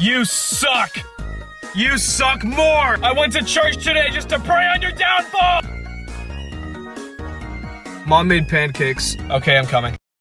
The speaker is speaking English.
You suck! You suck more! I went to church today just to pray on your downfall! Mom made pancakes. Okay, I'm coming.